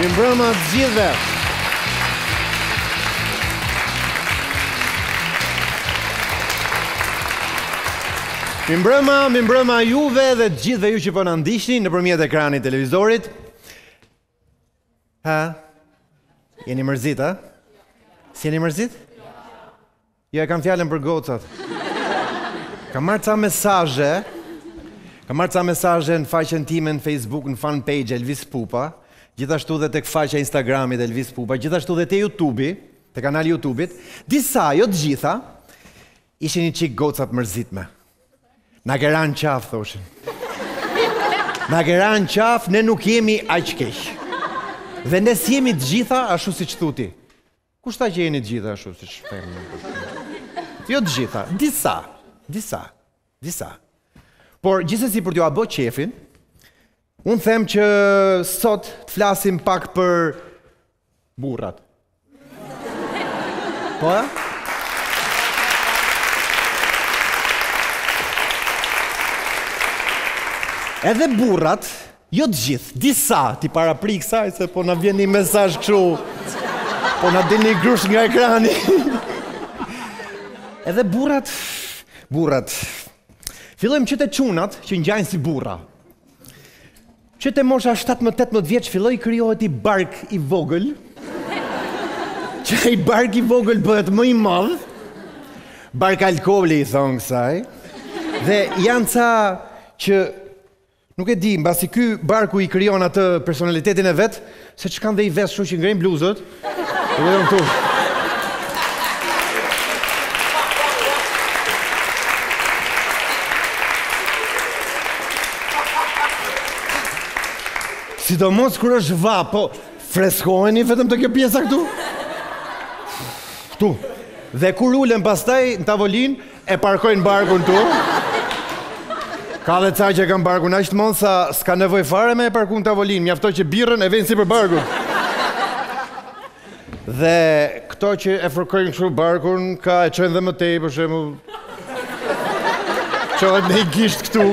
Mirëmbrëma të gjithve. Mirëmbrëma, mirëmbrëma juve dhe të gjithve ju që po na ndiqni nëpërmjet ekranit të televizorit. Ha? Jeni mërzit, ha? Si jeni mërzit? Jo, e kam fjalën për gocat. Kam marrë ca mesazhe, kam marrë ca mesazhe në faqen time në Facebook, në fan page Elvis Pupa, gjithashtu dhe tek faqja e Instagramit Elvis Pupa, gjithashtu dhe te YouTube-i, tek kanali i YouTube-it, disa, jo të gjitha, Ishin një çik gocat të mërzitme. Na ke ranë n'qafë, thoshin. Na ke ranë n'qafë, ne nuk jemi aq keq. Dhe ne s'jemi të gjitha ashtu siç thu ti. Kush tha që jeni të gjitha ashtu siç them? Jo të gjitha, disa, disa, disa. Por gjithsesi për t'jua bo qefin, un them që sot të flasim pak për Burrat. Po e? Edhe burrat, jo të gjithë, disa t'i parapri kësaj se po na vjen një mesazh kështu. Po na del një grush nga ekrani. Edhe burrat, burrat. Fillojmë që te çunat që ngjajnë si burra. Që te mosha shtatëmbëdhjetë-tetëmbëdhjetë vjeç fillon krijohet i bark i vogël. Që ai bark i vogël bëhet më i madh. Bark alkooli i thon kësaj. Dhe janë ca që nuk e di, mbasi ky barku i krijon atë personalitetin e vet, Seç kanë dhe i ves kshtu që ngrejnë bluzët Dhe dhe në tu Sidomos kur është vapë, po freskoheni vetëm te kjo pjesa këtu? Këtu. Dhe kur ulen pastaj në tavolinë, E parkojnë barkun ktu. Ka dhe ca që e kanë barkun aq të madh sa s'ka nevojë fare me e parkuar në tavolinë, mjafton që birrën e vënë sipër barkut. Dhe këto që e fërkojnë kështu barkun, ka e çojnë dhe më tej për shembull. Çohet dhe i gisht këtu.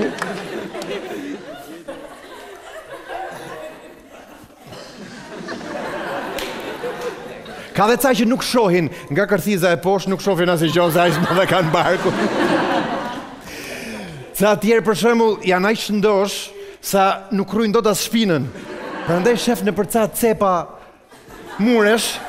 Ka dhe ca që nuk shohin nga kërthiza e poshtë, nuk shohin asnji gjo se aq të madhe kanë barkun. Ca tjerë për shembull janë aq shëndosh sa nuk rrujnë dot as shpinën. Prandaj shef nëpër ca cepa muresh,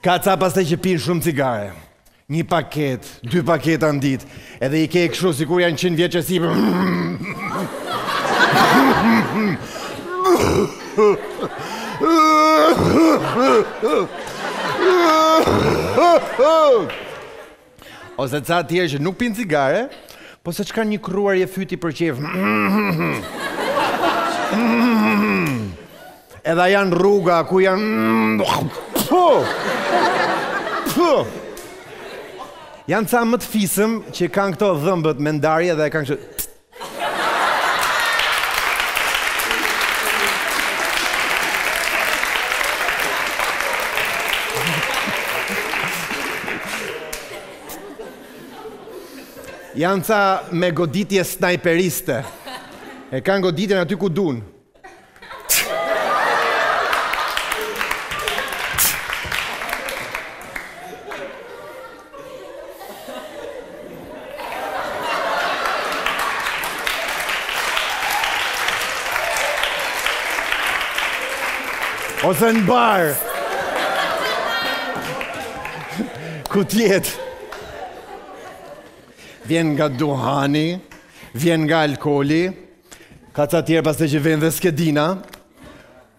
Ka ca pastaj që pinë shumë cigare. Një paket, dy paketa në ditë, edhe i ke kështu sikur janë 100 vjeç e sipër. Ose ca të tjerë që nuk pinë cigare, po seç kanë një kruarje fyti për qejf. Edhe janë rrugave janë Pu! Pu! Janë ca më të fisëm që kanë këto dhëmbët me ndarje dhe e kanë kështu Janë ca me goditje snajperiste. E kanë goditjen aty ku dunë. Ose në bar. Ku tjetë? Vjen nga duhani, vjen nga alkoli, Ka ca tjerë pastaj që vejnë dhe skedina.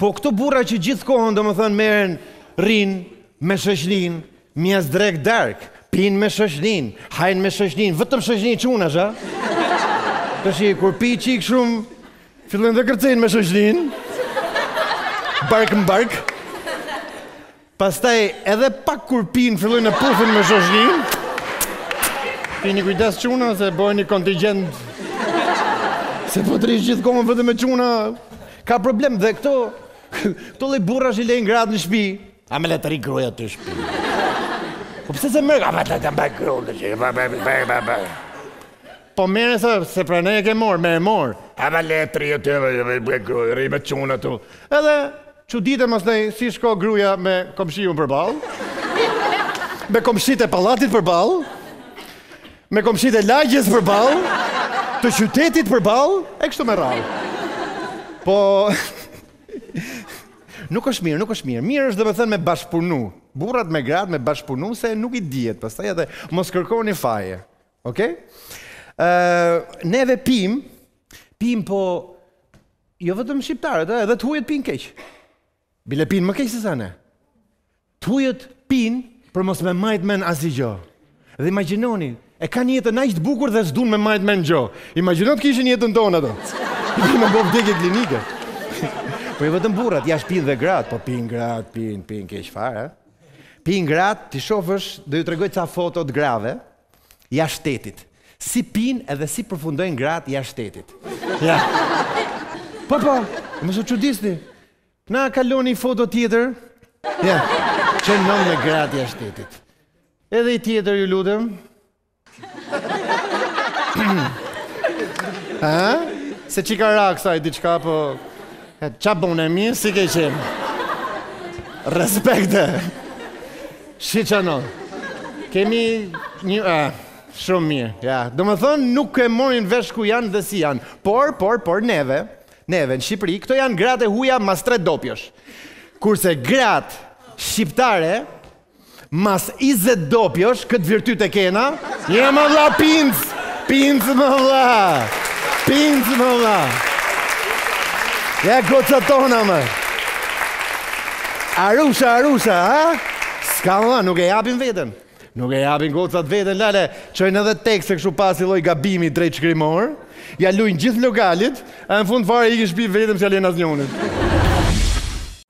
Po këto burra që gjithë kohën domethënë merren rrinë me shoqninë, mjes drek dark, pinë me shoqninë, hajnë me shoqninë, vetëm shoqni çunash. Tashi, kur pi çikë shumë, fillojn dhe kërcejn me shoqninë, bark më bark. Pastaj edhe pak kur pinë fillojnë e puthin me shoqninë. Kini kujdes çuna se bëheni kontingjent. Se po t'rrish gjithkohën vetëm me çuna. Ka problem dhe këto këto lloj burrash i lejnë gratë në shtëpi. Amo le të rri gruja te shpi. Po pse s'e merr, amo le të rri gruja te shpi. Po merre, se prandej e ke morë, me e morë. Amo le të rri gruja te shpi. Edhe Çuditem masnej si shko gruaja me komshiun përballë, me komshitë e pallatit përballë, me komshitë e lagjes përballë, të qytetit përballë e kështu me radhë. Po Nuk është mirë, nuk është mirë. Mirë është domethënë me bashkëpunu. Burrat me gratë me bashkëpunu se nuk i dihet pastaj edhe mos kërkoni faje. Okej? Ë, neve pim, pim po Jo vetëm shqiptarët, ëh, edhe të hujt pinë keq. Bile pinë më keq se sa ne. Të hujt pinë për mos me majt men asnji gjo. Dhe imagjinoni, e kanë jetën aq të bukur dhe s'dun me majt men gjo. Imagjino të kishin jetën tonë ato. për me bo vdekje klinike. Po jo vetëm burrat, jashtë pinë dhe gratë, po pinë gratë, pinë, pinë keq fare. Pinë gratë, t'i shofësh, do ju tregoj ca foto të grave, jashtë shtetit. Si pinë edhe si përfundojnë gratë jashtë shtetit. Ja. Po po, mos u çudisni. Na kaloni foton tjetër. Ja. Ç'na u bon me gratë jashtë shtetit. Edhe një tjetër ju lutem. Ha? Se ç'i ka ra kësaj diçka po... Ça bon, e mirë, si ke qenë? Respekte! Shif ça o, kemi një, a, shumë mirë, ja, domethënë nuk e morin vesh ku janë dhe si janë, por, por, por, neve, neve, në Shqipëri, këto janë gratë e huja mas tre dopjosh, kurse gratë shqiptare, mas njizet dopjosh, këtë virtyt e kena, janë, more vlla, pinc, Pinc, more vlla! Pinc, more vlla! Ja gocat tona, more! Arusha, arusha, ha? S'ka, more vlla, nuk e japin veten. Nuk e japin gocat veten, lale, çojnë edhe tekste kështu pa asi lloj gabimi drejtshkrimor, ja lujnë gjithë lokalit, e në fund fare ikin shpi vetëm s'ja lejnë asnjonit.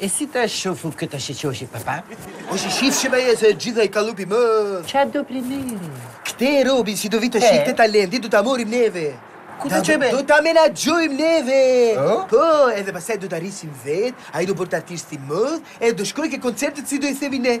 E si ta shof unë këta si qoshe, papa? O shi, shife ça bie se gjithë ai kalupi më... Qa do pri neve? Këtë robin si do vesh, i këtë talentin do ta marrim neve. Ku ta çojmë? Do ta menaxhojmë neve. Po, edhe pastaj do ta rrisim vetë, ai do bëhet artist i modh, edhe do shkojë ke koncertet si do i themi ne.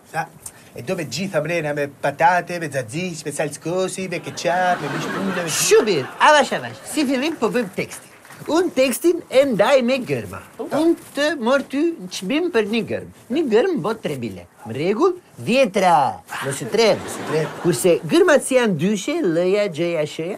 S'e, e do me të gjitha mrena, me patate, me xhaxhiq, me salcë kosi, me keçap, me mish pule. Shumë mirë, avash avash. Si fillim po bëjmë tekstin. Unë tekstin e ndaj me gërma. Unë të marr ty një çmim për një gërmë. Një gërmë bo 3000 lekë. Në rregull? Të vjetra. Nëse tre, nëse tre. Kurse gërmat që janë dyshe, lëja, gjëja, shëja?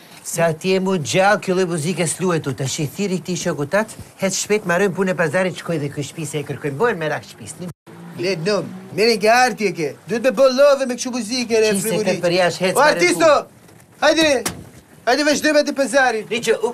Sa t'jem unë gjallë ky lloj muzike s'luhet tu, tash i thirri këtij shoku tat ec shpejt marojmë punën e pazarit, shkojë dhe ky shpi se e kërkojmë bohen merak shpisa, ë? Le, nom. Mere nga arti e ke. Duhet me bo lovë me kështu muzike re Çiste frimuri. këtë për jashtë hec O marojmë artisto! punë. Hajde re. Hajde vazhdojmë atë pazarin. Niqo u.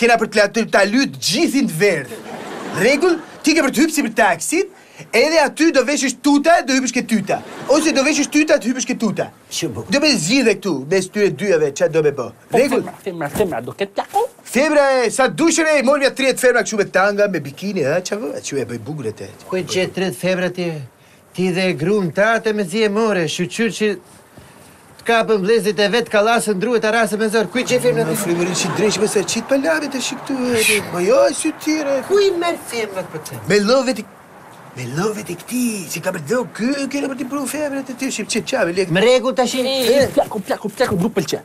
Kena për t'la, të ta lyjmë të gjithin të verdhë. Rregull, ti ke për të hyp sipër taksit, edhe aty do veshësh tuta, do hypësh ke tyta. Ose do veshësh tyta, të hypësh ke tuta. Shumë bukur. Do me zgjidhe këtu, mes këtyre dyjave, ça do me bo. Po, Rregull? femra, femra, femra, do ketë plako? Femra e, sa dush re, marrim nja tridhjetë femra kështu me tanga, me bikini, ha, ça ve, ta bëjmë bukur atë. Ku i gjen tridhjetë femra ti? Ti dhe grun tande me zi e more shyqyr që të kapën vllezrit e vet, ta rrasën dru e ta rrasën me zor kujt gje firmën aty Frymerin qi dreq me se qit pa lami të shi këtu e po jo e sy tjere ku i mer firmët për të me love të me love të këti që ka për do ky kena për të pru femrat e ty shqip qit qave lek Në rregull tashi. Plaku plaku plaku nuk pëlqen.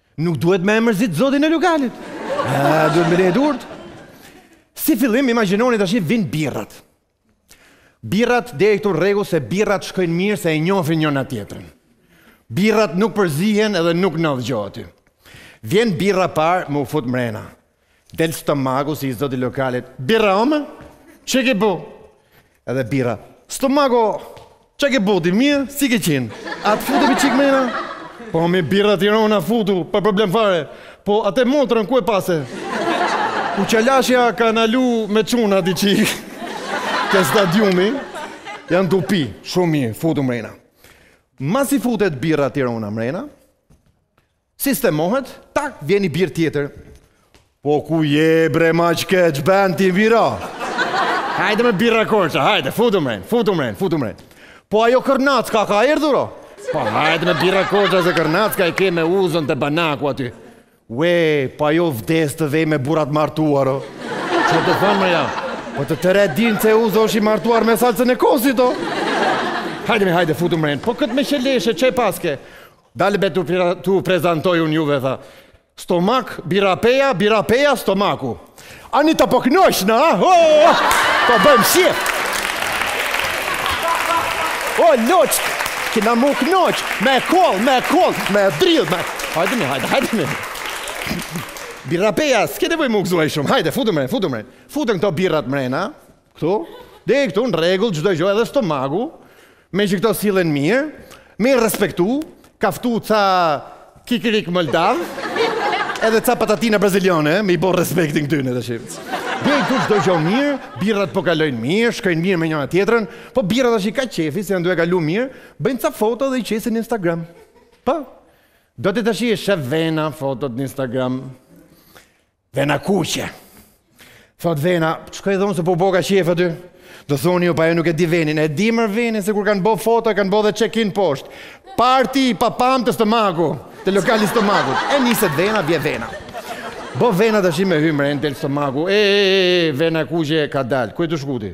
Nuk duhet me e mërzit zotin e lokalit. Duhet me nejt urt. Si fillim, imaginoni tashi vijnë birrat. Birrat deri këtu rregull se birrat shkojnë mirë se e njofin njona-tjetrën. Birrat nuk përzihen edhe nuk ndodh gjo aty. Vjen birra e parë me u fut mrena. Del stomaku si i zoti i lokalit. Birra ime? Ça ke bo? Edhe birra. Stomako, ça ke bo ti mirë? Si ke qenë? A të futemi i çik mrena? Po mi birra Tirona futu, pa problem fare. Po atë motrën ku e pase? Kuqalashja ka nalu me çunat i çik ke stadiumi, janë tu pi. Shumë mirë, futu mrena. Masi futet birra Tirona mrena, Sistemohet, tak, vjen i birrë tjetër. Po ku je bre maçkë, çe bën ti mirë? Hajde me birra korqa, hajde, futu mren, futu mren, futu mren. Po ajo kërnacka ka erdhur o? Po hajde mi birra Korça se kërnackën e ke me uzon te banaku aty. Ue, po ajo vdes të vejë me burra të martuar o? Që të thonë më ja? Po të tërë e dinë që uzo është i martuar me salcën e kosit o? Hajde mi hajde, futu mren. Po këtë me qeleshe, çe e paske? Dale be t'ju prezantoj un juve tha. Stomak birra Peja, birra Peja stomaku. Ani tash po knaqna na, ha? Oh, po bën si. O loç, kena m'u knaq, me koll, me koll, me drill, me. Hajde mi, hajde, hajde mi. Birra Peja, s'ke nevojë me u gëzu shumë. Hajde, futu mren, futu mren. Futen këto birrat mrena. Këtu, deri këtu në rregull çdo gjo edhe stomaku, meqë këto sillen mirë, me i respektu, ka ftu ca kikirik moldav, edhe ca patatina braziliane, me i bo respektin këtyne të shpisë. Deri këtu çdo gjo mirë, birrat po kalojnë mirë, shkojnë mirë me njona-tjetrën, po birrat tashi i ka qejfi, se janë duke kalu mirë, bëjnë ca foto dhe i qesin në Instagram. Po, do ti tashi e shef vena fotot në Instagram. Vena kuqe. Thot Vena, çka, i thon se po u boka qejf aty? Do thoni ju po ajo nuk e di venin, e di mër venin se kur kanë bo foto kanë bo dhe check-in poshtë. Party i papam te stomaku, te lokali i stomakut. E niset Vena, vje Vena. Bo Vena tashi me hy mren, del stomaku. E, e, e, e, Vena kuqe ka dal. Ku je tu shku ti?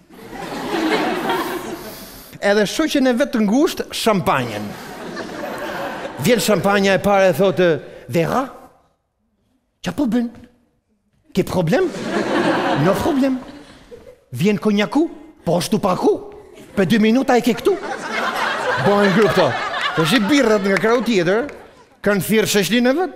Edhe shoqen e vet të ngushtë, shampanjën. Vjen shampanja e parë e thotë, "Vera, çfarë po bën? Ke problem?" "No problem." Vjen konjaku, po ashtu pa ku. Për 2 minuta e ke këtu. Bojnë grup to. Po shih birrat nga krau tjetër, kanë thirr shoqnin e vet.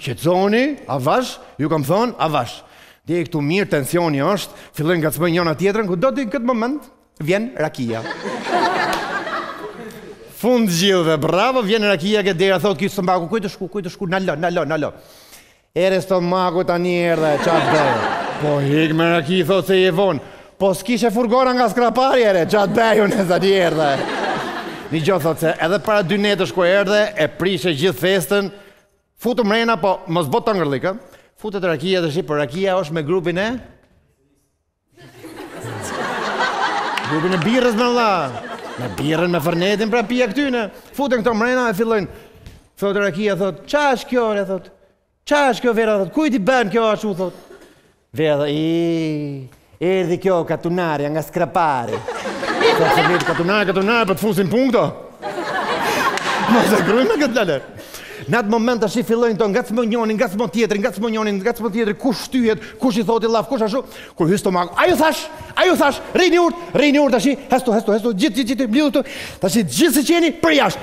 Qetësoni, avash, ju kam thonë, avash. Deri këtu mirë, tensioni është, fillojnë ngacmojnë njona tjetrën, kur ç'do ti në këtë moment, vjen rakia. Fund të gjithëve bravo, vjen rakia ke dera, thotë ky stomaku, ku je tu shku, ku je tu shku, nalo, nalo, nalo. Ere stomak, tani erdha, ça të dhe. Po, hik mi raki, thotë se je vonë. Po s'kishe furgona nga Skrapari ere, ça të bëj unë, tani erdha. Nigjo, thot se edhe para dy netësh kur erdhe, e prishe gjithë festën, futu mrena, po mos bo tangërllik, futet rakia dhe shi, po rakia është me grupin e? Grupin e birrës, me la, me birrën, me fërnetin, prapë pija këtyne, futen këto mrena e fillojnë, thot rakia, thot, ça është kjo, e thot, Ça është kjo vera thot, kujt i bën kjo ashtu thot. Vera thot, erdhi kjo katunarja nga Skrapari. Sa se vetë katunarja, katunarja, po të fusin punë këto. Mos e kruj me këtë lalë. Në atë moment tashi fillojnë këto ngacmo njoni, ngacmo tjetri, ngacmo njoni, ngacmo tjetri, kush shtyhet, kush i thotë llaf, kush ashtu. Kur hy stomaku, a ju thash, a ju thash, rrini urt, rrini urt, tashi, heshtu, heshtu, heshtu, gjithë, gjithë, gjithë, mblidhu, tashi, gjithë seç jeni, përjashtë.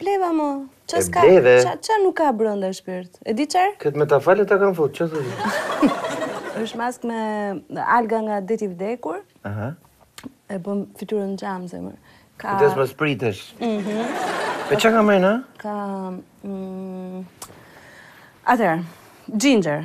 Bleva mo, që s'ka, ça, ça nuk ka brënda shpirt? E di çë re? Këtë me ta falë e ta kam ru, ça thu zë? është maskë me alga nga Deti i Vdekur, Aha. e bën fytyrën xham, zemër. Ka... Këtë esë më spritesh. Mm -hmm. Po ça ka mrena? Ka... Mm... Atë re, ginger.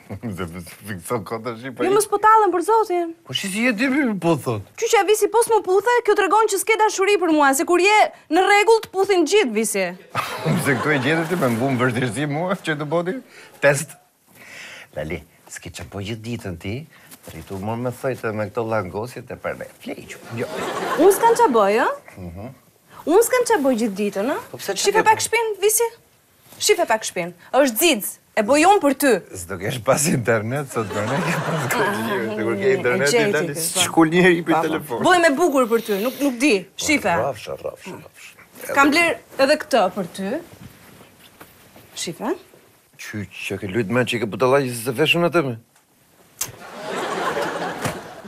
Dhe më të fikso këtë është i për Ju më s'po talën për zotin. Po si je ti po thot? Që që e Visi po s'më puthe, kjo tregon që s'ke dashuri për mua, se kur je në rregull të puthin gjithë Visi. Pse këtu e gjete ti me m'bo vështirësi mua që të body test. Lali, s'ke ça bo gjithë ditën ti, rri tu u marrë me këto llangosjet e për ne. Flej që, jo. Unë s'kam ça bëj, mhm. Unë s'kam ça bëj gjithë ditën, në? Po shife pak shpinë, Visi? Shife pak shpinë. Është xiz. E boj unë për ty. S'do kesh pas internet sot për ne. Të kur ke internet i lëni shkul një i për telefon. Boj më bukur për ty, nuk nuk di. Shife. Rrafsh, rrafsh, rrafsh. Kam bler edhe këtë për ty. Shife. Çu që ke lujt më çike budallaj se veshun atë më.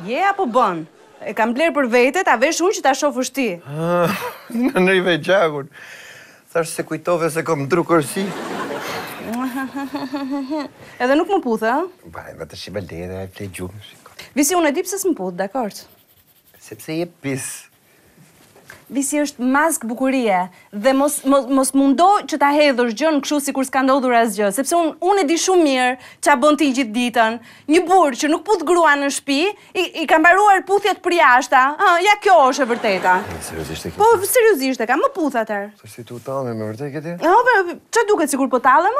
Je apo bon? E kam blerë për vete, ta vesh unë që ta shofësh ti. Ma ngrive gjakun. Thash se kujtove se kom dru kërcu. Edhe nuk më puth, a? Ba, e vë të shime lere, e fle gjumë. Visi, unë e di pse s'më puth, dakord. Sepse je pis. Visi është maskë bukurie dhe mos mos mos mundo që ta hedhësh gjënë kështu sikur s'ka ndodhur asgjë, sepse unë unë e di shumë mirë ça bën ti gjithë ditën. Një burrë që nuk puth gruan në shpi, i, i ka mbaruar puthjet përjashta. Ë, ja kjo është e vërteta. E, seriozisht e ke? Po, seriozisht e kam, më puth atherë. Se s'je tu tall me vërtet e ke ti? Jo, po, ça duket sikur po tallem?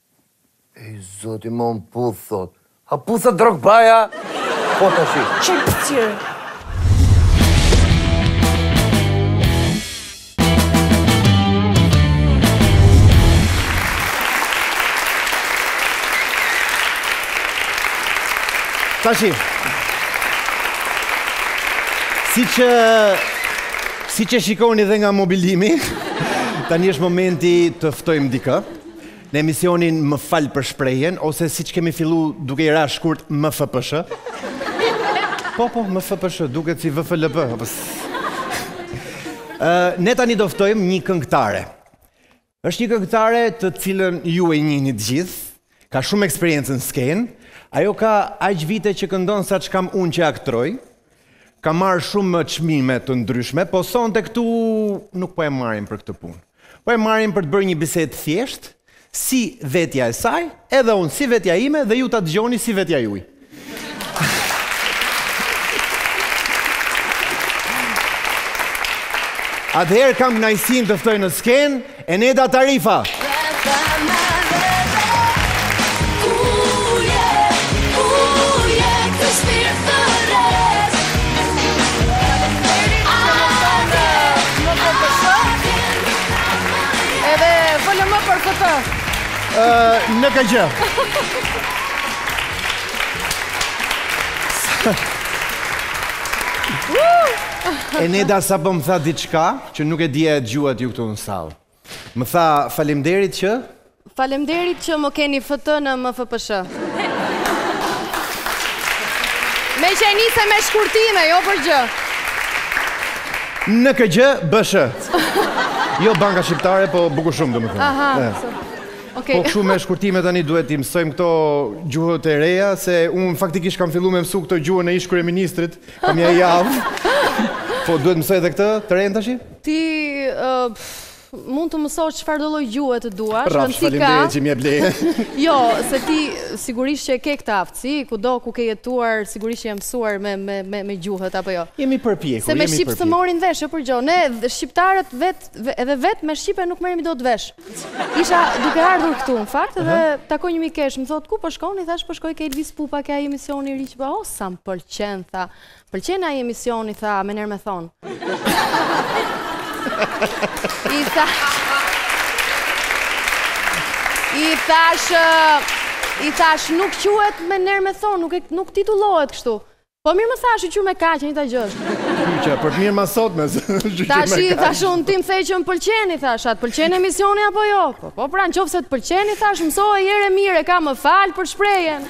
Ej zoti im unë puth thot. A puthet droga baja. Po tashi. Qe pëcirë. Tashi. Siç Siç e shikoni dhe nga mobilimi Tani është momenti të ftojmë dikë Në emisionin Më fal për shprehjen ose siç kemi fillu duke i ra shkurt MFPSH. Po po MFPSH duket si VFLB apo Ne tani do ftojmë një këngëtare. Është një këngëtare të cilën ju e njihni të gjithë, ka shumë eksperiencë në skenë, ajo ka aq vite që këndon sa ç'kam unë që aktroj. Ka marrë shumë çmime të ndryshme, po sonte këtu nuk po e marrim për këtë punë. Po e marrim për të bërë një bisedë të thjeshtë, si vetja e saj, edhe unë si vetja ime dhe ju ta dëgjoni si vetja juaj. Atëherë kam kënaqësinë të ftoj në skenë Eneda Tarifa. Edhe folë më për këtë. Ë, nuk ka gjë. Eneda sapo më tha diçka që nuk e dija e dëgjuat ju këtu në sallë. Më tha falimderit që Faleminderit që më keni FT në MFPSH. Meqë e nise me shkurtime, jo për gjë. Në këgjë, bëshë. Jo banka shqiptare, po bukur shumë, domethënë. Aha, eh. Okay. Po kështu me shkurtime tani duhet të mësojmë këto gjuhët e reja se un faktikisht kam filluar me mësu këtë gjuhën e ish kryeministrit, kam nja javë. po duhet të mësoj edhe këtë të renë tashi? Ti uh, Mund të mësosh çfarëdo lloj gjuhe të duash, rëndësi ka. Rrafsh, faleminderit që m'jep lejen. Jo, se ti sigurisht që e ke këtë aftësi, kudo ku ke jetuar sigurisht që je mësuar me me me me gjuhët apo jo. Jemi përpjekur, jemi përpjekur. Se me shqip s'të marrin vesh, jo për gjë. Ne shqiptarët vet edhe vet me shqipen nuk merremi dot vesh. Isha duke ardhur këtu në fakt dhe takoj një mikesh, më thotë ku po shkon, i thash po shkoj ke Elvis Pupa, ke ai emisioni i ri që bën, o sa m'pëlqen tha. Pëlqen ai emisioni tha Me nder me thënë. I tha I thash I thash nuk quhet me nder me thënë, nuk e nuk titullohet kështu. Po mirë mo tha, qyr me kaq, një të gjë është. Qyr, për mirë më sot me zë. Tashi i thash unë ti më the që më pëlqen i thash, a të pëlqen emisioni apo jo? Po po pra në qoftë se të pëlqen i thash, mësoje njëherë mirë, k më fal për shprehjen.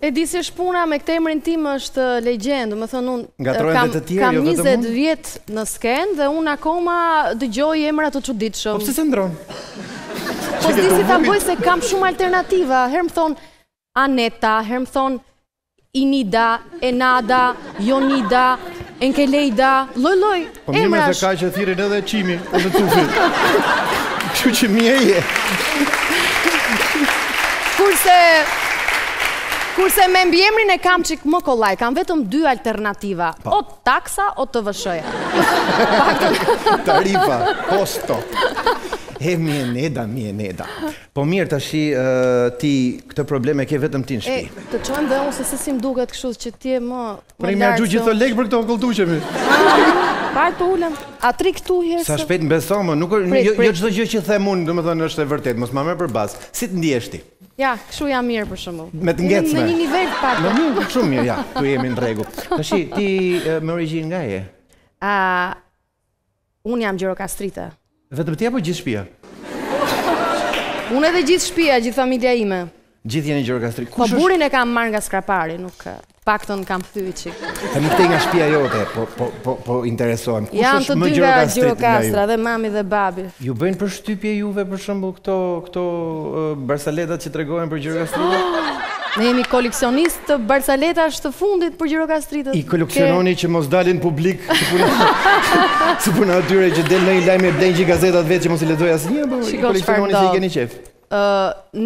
E di si është puna me këtë emrin tim është legjendë, domethënë unë kam kam 20 vjet në skenë dhe unë akoma dëgjoj emra të çuditshëm. Po pse s'e ndrron? Po s'di si ta bëj se kam shumë alternativa, herë më thonë Aneta, herë më thonë Inida, Enada, Jonida, Enkelejda, lloj lloj. Po mirë mo se kaq e thirrin edhe qimin e të tufit. Kështu që mirë je. Kurse, kurse me mbiemrin e kam çik më kollaj, kam vetëm dy alternativa. Pa. Po. O taksa, o TVSH-ja. Tarifa, posto. E mirë Eneda, mirë Eneda. Po mirë tashi ti këto probleme ke vetëm ti në shpi. E, të çohem dhe unë se se si më duket kështu që ti e më Për i mërë gju gjithë të lekë për këto kolltuqe mi. Pa të ulem, a të rri këtu herë Sa shpejt më beson mo, nuk është, jo, jo çdo gjë që them unë, domethënë është e vërtet, mos ma mërë për bazë, si të ndihesh ti? Ja, kështu jam mirë për shumë. Me të ngecme. Në një nivel të pakë. Po mirë, kështu mirë, ja, ktu jemi në rregull. Tashi, ti me origjinë nga je? A, Unë jam gjirokastrite. Vetëm ti apo gjithë shpia? Unë dhe gjithë shpia, gjithë familja ime. Gjithë jeni gjirokastrite. Po burrin e kam marrë nga Skrapari, të paktën kam thyë çik. Po nuk them nga shpia jote, po po po po interesohem. Kush është më gjirokastrite? Janë të dy nga Gjirokastra, dhe mami dhe babi. Ju bëjnë përshtypje juve për shembull këto këto barsaletat që tregohen për Gjirokastrën? Ne jemi koleksionistë të barsaletash të fundit për Gjirokastritët. I koleksiononi që mos dalin publik, si puna. Si puna atyre që del një lajm e blen gjithë gazetat vetë që mos i lexojë asnjë, po i koleksiononi se i keni qejf. Ë,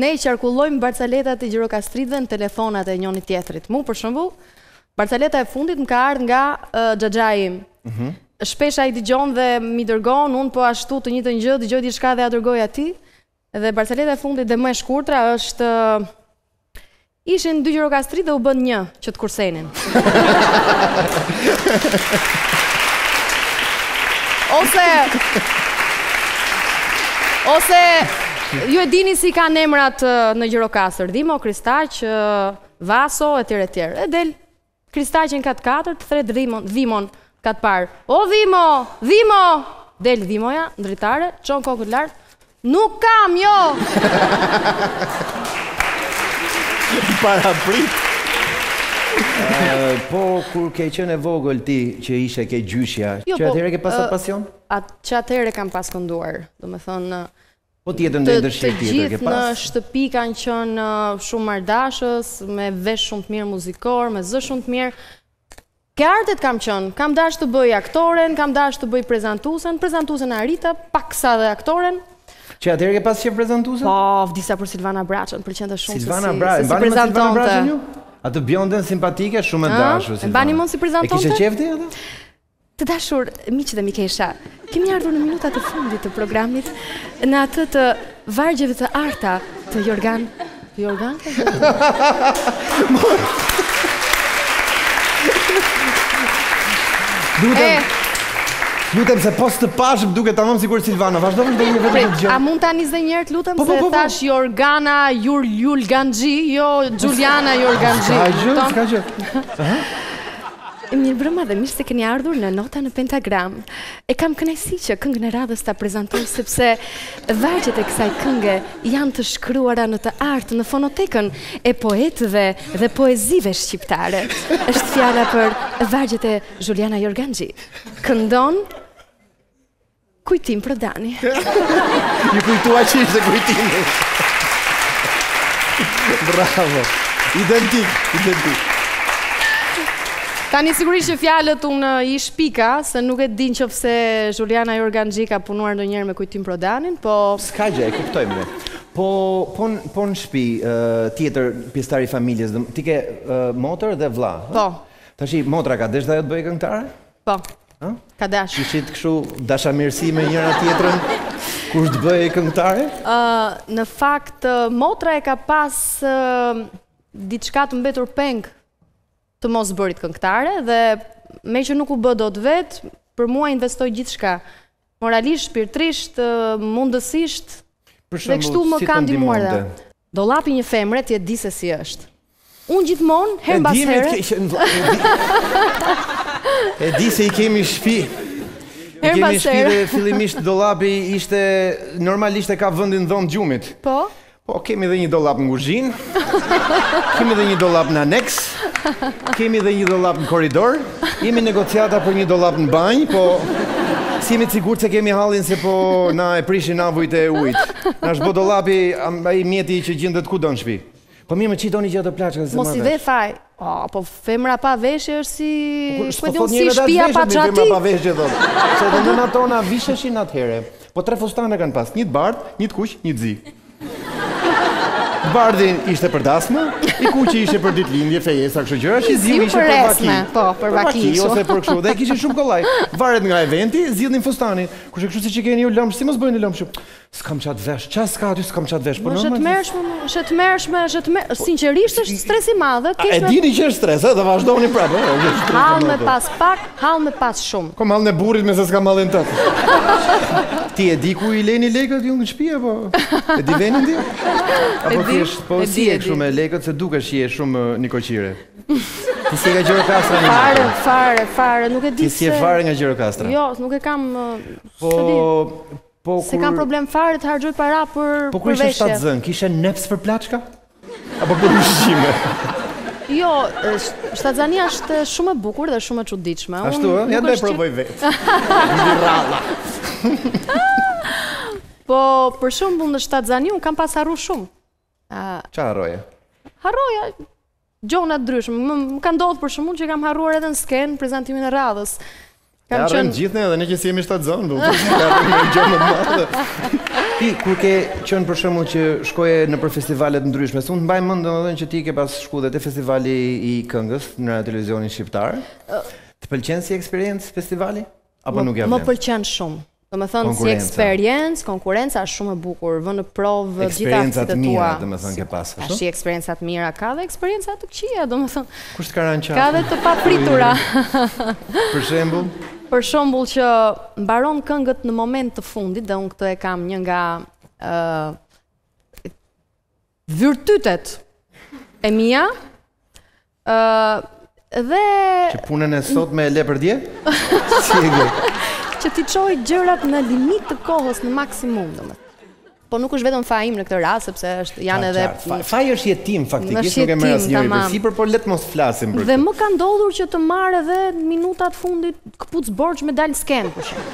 ne i qarkullojmë barcaletat e Gjirokastritëve në telefonat e njëri tjetrit. Mu për shembull, barcaleta e fundit më ka ardhur nga xhaxhai im. Mhm. Shpesh ai dëgjon dhe m'i dërgon, unë po ashtu të njëjtën gjë, dëgjoj diçka dhe ia dërgoj atij. Dhe barcaleta e fundit dhe më e shkurtra është Ishin dy gjirokastritë dhe u bënë një që të kursenin. Ose Ose ju e dini si i kanë emrat në Gjirokastër, Dhimo, Kristaq, Vaso etj etj. E del Kristaqi në kat të katërt, thërret Dhimon, Dhimon në kat të parë, O Dhimo! Dhimo! Del Dhimoja në dritare, çon kokën lart, Nuk kam, jo! I paraprin! Po, kur ke qenë e vogël ti, që ishe ke gjyshja, jo, që po, atëherë ke pasur pasion? Që atëherë kam pas kënduar, domethënë, Po tjetër ndonjë dëshirë tjetër ke pas? Të gjithë në shtëpi kanë qenë shumë artdashës, me vesh shumë të mirë muzikor, me zë shumë të mirë. Ke artet kam qenë, kam dashur të bëj aktoren, kam dashur të bëj prezantuesen, prezantuesen e arrita, paksa dhe aktoren. Që atëherë ke pas qejf prezantuesen? Po, vdisja për Silvana Braçën, pëlqente shumë se si prezantonte. Silvana Braçën, Silvana Braçën ju? Atë bjonden simpatike, shumë e dashur Silvana. E mban mend si prezantonte? E kishe qejf ti atë? Të dashur miq dhe mikesha, kemi ardhur në minutat e fundit të programit në atë të vargjeve të arta të Jorgan. Jorgan? Lutem. Lutem se po s'të pashë duke tamam sikur Silvana. Vazhdo të bëjmë vetëm gjë. A mund ta nis dhe një herë të lutem po, po, se po, tash Jorgana Jul Jul Ganxhi, jo Zhuliana Jorganxhi. S'ka gjë, s'ka gjë. Mirëmbrëma dhe mirë se keni ardhur në Nota në Pentagram. E kam kënaqësi që këngën e radhës ta prezantoj sepse vargjet e kësaj kënge janë të shkruara në të artë në fonotekën e poetëve dhe poezive shqiptare. Është fjala për vargjet e Zhuliana Jorganxhi. Këndon Kujtim Prodani. Ju kujtua që ishte Kujtimi. Bravo. Identik, identik. Tani sigurisht që fjalët unë i shpika, se nuk e din qoftë se Zhuliana Jorganxhi ka punuar ndonjëherë me Kujtim Prodanin, po... S'ka gjë, e kuptojmë dhe. Po, po, po në shpi tjetër pjesëtar i familjes, ti ke motër dhe vla. Po. Tashi, motra ka dash dhe ajo të bëhet këngëtare? Po. Ë? Ka dash. Kishit kështu dashamirësi me njëra tjetrën kush të bëhej këngëtare? Ë, uh, në fakt motra e ka pas uh, diçka të mbetur peng të mos bërit këngëtare dhe meqë nuk u bë dot vet, për mua investoi gjithçka. Moralisht, shpirtërisht, mundësisht, Për shembull, dhe kështu më kanë ndihmuar. Dollapi i një femre ti e di se si është. Unë gjithmonë herë mbas herë. E di se i kemi shtëpi. I kemi shtëpi dhe fillimisht dollapi ishte normalisht e ka vendin n'dhomë gjumit. Po. Po kemi dhe një dollap në kuzhinë. Kemi dhe një dollap në aneks. Kemi dhe një dollap në korridor. Jemi negociata për një dollap në banjë, po s'jemi të sigurt se kemi hallin se po na e prishin avujt e ujit. Na është bo dollapi ai mjeti që gjendet kudo në shtëpi. Po mirë mo ç'i doni gjithë ato plaçkat se marr. Mos i ve faj. O, po femra pa veshje është si po diun si shtëpia pa çati. Femra pa veshje thotë. Se dhe nënat tona visheshin atëherë. Po tre fustane kanë pas, një të bardhë, një të kuq, një të zi. Bardhi ishte për dasmë, i kuqi ishte për ditëlindje, fejesa, kështu gjëra, i ziu ishte për vaki. Po, për vaki ose për kështu. Dhe kishin shumë kollaj. Varet nga eventi, zgjidhnin fustanin. Kurse kështu siç e keni ju lëmsh, si mos bëjnë lëmsh? S'kam ça të vesh, ça s'ka aty s'kam ça të vesh, po tmerr... Është e tmerrshme, është e tmerrshme, sinqerisht është stres i madh... E dini që është stres, dhe vazhdoni prapë, Hall me pas pak, hall me pas shumë. Kom hallin e burrit më se s'kam hallin tënd. Ti e di ku i leni lekët ju në shpi apo? E di venin ti? Apo thjesht, po s'je kështu me lekët se dukesh e shumë nikoqire? Ti s'je nga Gjirokastra një Fare, fare, fare, nuk e di se... Ti s'je fare nga Gjirokastra? Jo, nuk e kam... Po... Po kur... S'e kam problem fare të harxhoj para për Po kur ishe shtatzënë, kishe neps për plaçka? Apo për ushqime? Jo, shtatzania është shumë e bukur dhe shumë e çuditshme. Ashtu, ëh, ja do e provoj vetë. Ishalla. Po, për shembull në shtatzani un kam pas harru shumë. Ça harroje? Harroja, gjëra të ndryshme. Më, më ka ndodh për shembull që kam harruar edhe në skenë prezentimin e radhës. Kam, harrojmë të gjithë ne edhe ne që s'jemi shtatzënë, duke të harrojmë gjëra të mëdha. Ti, kur ke qënë për shembull që shkoje nëpër festivale të ndryshme, se unë të mbaj mënd domethënë që ti ke pas shku dhe te festivali i këngës në televizionin shqiptar, të pëlqen si eksperiencë festivali? Apo nuk ja vlen? Më pëlqen shumë. Domethënë si eksperiencë, konkurenca është shumë e bukur, vë në provë gjitha aftësitë e tua. Domethënë ke pas kështu. Ka eksperienca të mira ka dhe eksperienca të këqija, domethënë. Kush të ka rënë n'qafë? Ka dhe të papritura. Për shembull? Për shembull që mbaron këngët në moment të fundit dhe unë këtë e kam një nga Virtytet e mia dhe... Që punën e sot me e lë për dje? Që t'i çoj gjërat në limit të kohës në maksimum, domethënë Po nuk është vetëm faji im në këtë rast sepse është janë edhe faji është jetim faktikisht nuk e merr asnjeri përsipër, por le të mos flasim për këtë. Dhe më ka ndodhur që të marr edhe minutat fundit këpuc borxh me dal në skenë për shkak.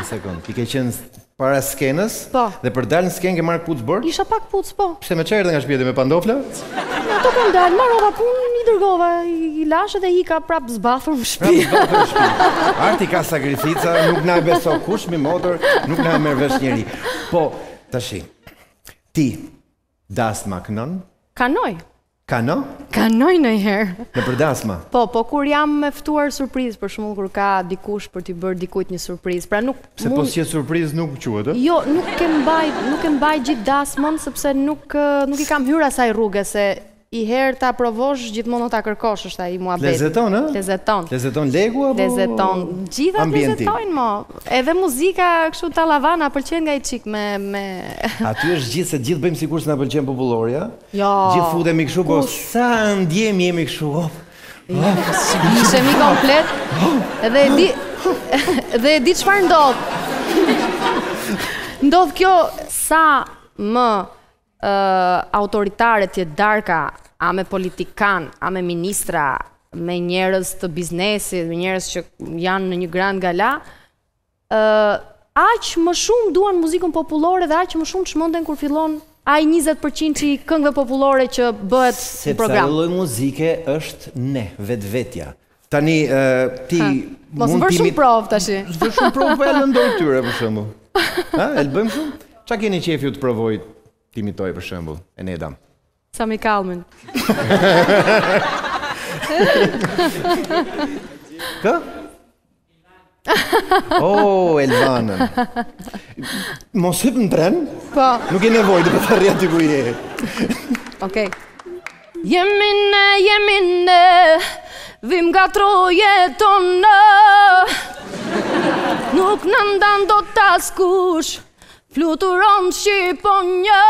Një sekond, ti ke qenë Para skenës? Po. Dhe për të dalë në skenë ke marrë këpucë borxh? Isha pa këpucë, po. Pse me ça erdhe nga shpia ti me pandofla? Me ato kam dalë, marova punë, i dërgova, i lashë dhe ika prap zbathur në shpi. Arti ka sakrifica, nuk na e beso kush mi motër, nuk na e merr vesh njeri. Po, tashi, ti, Dasma këndon? Këndoj. Këndon? Këndoj ndonjëherë. Nëpër dasma? Po, po kur jam e ftuar surprizë, për shembull kur ka dikush për t'i bërë dikujt një surprizë. Pra nuk Se po s'je surprizë nuk quhet, ë? Jo, nuk e mbaj, nuk e mbaj gjithë dasmën sepse nuk nuk i kam hyrë asaj rruge se I herë ta provosh gjithmonë do ta kërkosh është ai muhabeti. Lezeton, ë? Lezeton. Lezeton leku apo? Lezeton. Gjitha lezetojnë mo. Edhe muzika kështu tallava na pëlqen nga i çik me me Aty është gjithë se gjithë bëjmë sikur s'na pëlqen popullorja. Jo. Gjithë futemi kështu po sa ndjemi jemi kështu. Hop. Hiqemi komplet. Dhe e di dhe e di çfarë ndodh. Ndodh kjo sa më autoritare të jetë darka a me politikan a me ministra me njerëz të biznesit me njerëz që janë në një grand gala aq më shumë duan muzikën popullore dhe aq më shumë çmenden kur fillon ai 20% i këngëve popullore që bëhet në program. Sepse ajo lloj muzike është ne, vetvetja. Tani ti mos më bën shumë provë tash. S'do shumë provë po ja lëndoj tyre për shembull. Ha, e bëjmë shumë. Ça keni qejf ju të provoj t'i imitoj për shembull Enedën. Samanta Karavellon. Kë? Oh, Elvanën. Mos hip në tren? Po. Nuk e ndien vajin e fëmijës ti ku je. Okej. Jemi një, jemi një, vim nga trojet tonë. Nuk na ndan dot askush, Fluturon Shqiponja!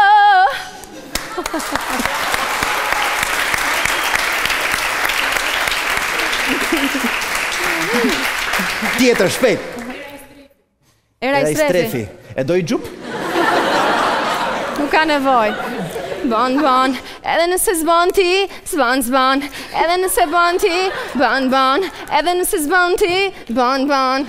Tjetër, shpejt! Era Istrefi. E do i xhup? Nuk ka nevoj. Bon, bon, edhe nëse s'bon ti, s'bon, s'bon, edhe nëse bon ti, bon, bon, edhe nëse s'bon ti, bon, bon.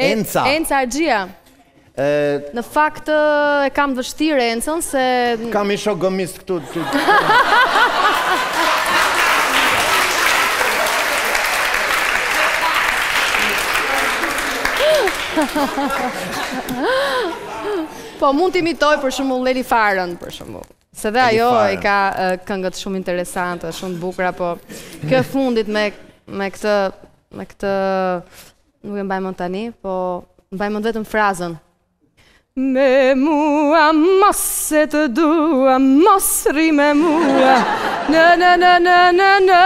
Enca. Enca Haxhia. Në fakt e kam vështirë Encën se... Kam... s'mbaj mend tekstin këtu. Po mund t'imitoj për shembull Eli Farën, për shembull. Se dhe ajo i ka këngët shumë interesante, shumë të bukura, po kjo e fundit me këtë Nuk e mbaj mend tani, po mbaj mend vetëm frazën. Me mua mos, se s'të dua, mos rri me mua. Në në në në në në.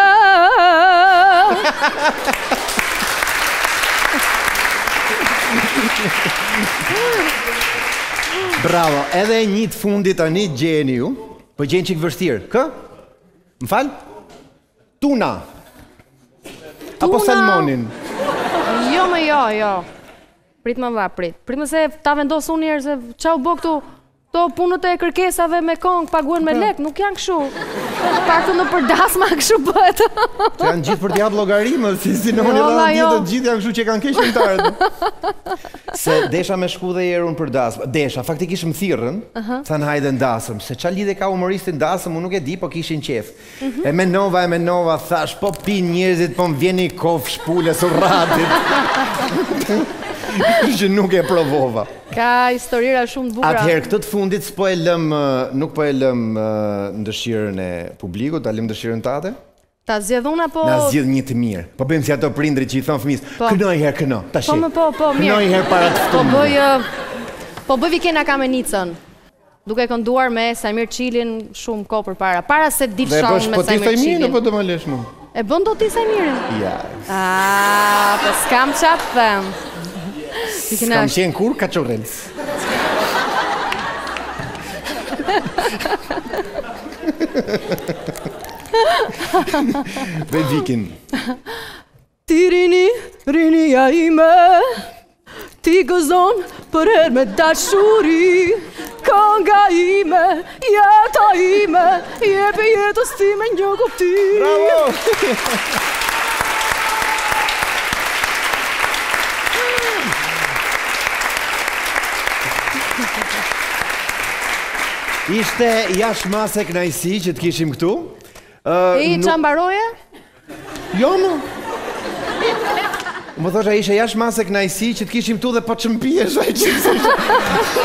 Bravo, edhe një të fundit tani gjeni ju. Po gjeni çik të vështirë. Kë? Më fal? Tuna. Apo salmonin. Jo më jo, jo. Prit mo vlla, prit. Prit mo se ta vendos unë njëherë se ça u bo këtu. Këto punët e kërkesave me këngë paguhen me lekë, nuk janë kështu. Paktën nëpër dasma kështu bëhet. Të janë gjithë për t'ja u llogarit, si si në një lanë jo. të gjithë janë kështu që kanë keshë në tarët. Se desha me shku dhe njëherë unë për dasëm. Desha, faktikisht më thirrën, thanë hajde në dasëm. Se ça lidhje ka humoristi n'dasëm, unë nuk e di, po kishin qejf. E mendova, e mendova, thashë, po pinë njerëzit, po më vjen një kofshë pule surratit. Që nuk e provova. Ka historira shumë të bukura. Atëherë, këtë të fundit, s'po e lëm, nuk po e lëm në dëshirën e publikut, ta lëmë n'dëshirën tate. Ta zgjedh unë apo Na zgjidh një të mirë. Po bëjmë si ato prindërit që i thonë fëmijës, po. këndo njëherë këndo, tash. Po mo po, po mirë. Këndo njëherë para të fundit. Po bëj Po bëj Vikena Kamenicën. Duke kënduar me Saimir Çilin shumë kohë përpara, para se të dilte ajo me Saimir Çilin. Dhe po ti Saimir Çilin apo do më lësh mua? E bën dot ti Saimirin? Ja. Ah, po s'kam ça t'them. Vikena. Kam qenë kur ka çorrel. Dhe Vikin. Ti rini, rinia ime Ti gëzon përherë me dashuri Kënga ime, jeta ime Jepi jetës time një kuptim Bravo! Ishte jashtë mase kënaqësi që të kishim këtu E ça, mbaroi? Jo më. Më thosha ishe jash masë e knaqësi që të kishim ktu dhe po që më pje shaj që si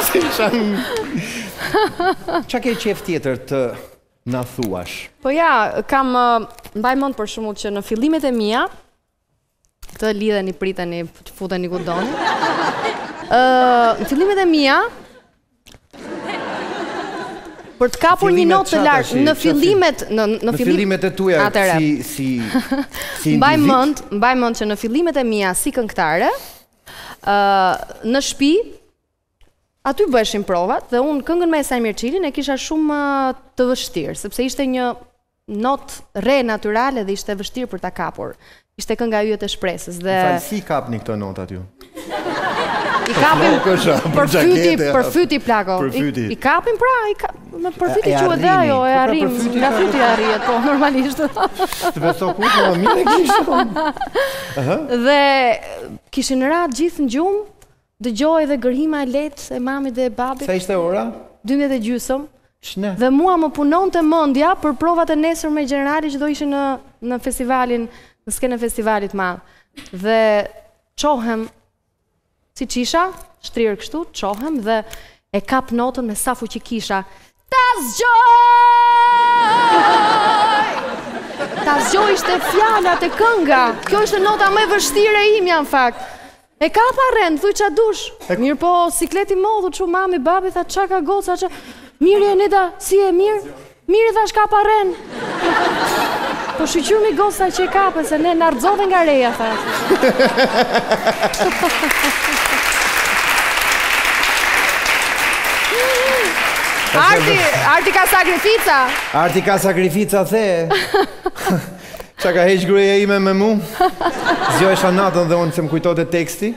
shë isha Ça ke qejf tjetër të na thuash? Po ja, kam mbaj mend për shembull që në fillimet e mija Të lidheni priteni futeni ku doni Në fillimet e mija Për të kapur një notë të lartë në fillimet në në fillimet e tua si si si mbaj mend, mbaj mend që në fillimet e mia si këngëtare, ë në shtëpi aty bëheshin provat dhe un këngën me Besa Imirçilin e kisha shumë të vështirë, sepse ishte një notë re natyrale dhe ishte e vështirë për ta kapur. Ishte kënga Yjet e shpresës dhe Fal, si i kapni këto notat ju? I kapim për fyti, për fyti plako. I kapim pra, i kapim për fyti quhet dhe ajo e arrim. Nga fyti arrihet po normalisht. Të beso ku po më mirë kishte. Ëh. Dhe kishin ra të gjithë në gjumë Dëgjohej dhe gërhitja e lehtë e mamit dhe e babit. Sa ishte ora? Dymbëdhjetë e gjysëm. Ç'ne? Dhe mua më punonte mendja për provat e nesërme gjenerale që do ishin në në festivalin, në skenën e festivalit madh. Dhe çohem siç isha, shtrirë kështu, çohem dhe e kap notën me sa fuqi kisha. Ta zgjoj! Ta zgjoj ishte fjala te kënga. Kjo ishte nota më e vështirë e imja në fakt. E kapa renë, thuj ça dush. Mirë po, sikleti i madh, që mami, babi, tha ça ka goca, ça... Mirë Eneda, si je mirë? Mirë thash e kapa renë. Po shyqyr mi goca që e kape, se ne na rrëzove nga reja, tha. Arti, arti ka sakrifica. Arti ka sakrifica, the. Ça ka heq gruja ime me mu? Zgjohesha natën dhe unë se më kujtote teksti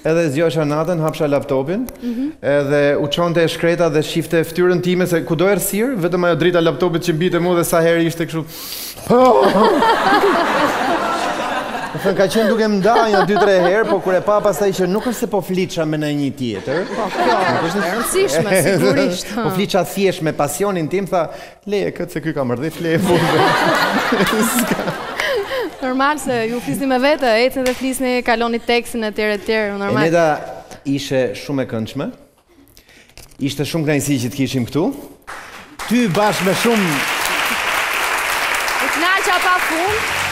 Edhe zgjohesha natën, hapsha laptopin mhm. Edhe u çonte e shkreta dhe shifte ftyrën time Se kudo errësirë, vetëm ajo drita laptopit që m'bite mu dhe sa herë ishte kështu Më ka qenë duke më nda një 2-3 herë, po kur e pa pastaj që nuk është se po flitësha me ndonjë tjetër. Po, kjo, është e rëndësishme, sigurisht. Po flitësha thjesht me pasionin tim, tha, Leje këtë se ky ka mërdhit, leje fare. Normal se ju flisni me vete, ecni dhe flisni, kaloni tekstin e tjere tjere, normal. Eneda ishe shumë e këndshme, ishte shumë knaqësi që të kishim këtu, ty bashkë me shumë... U knaqa pa fund.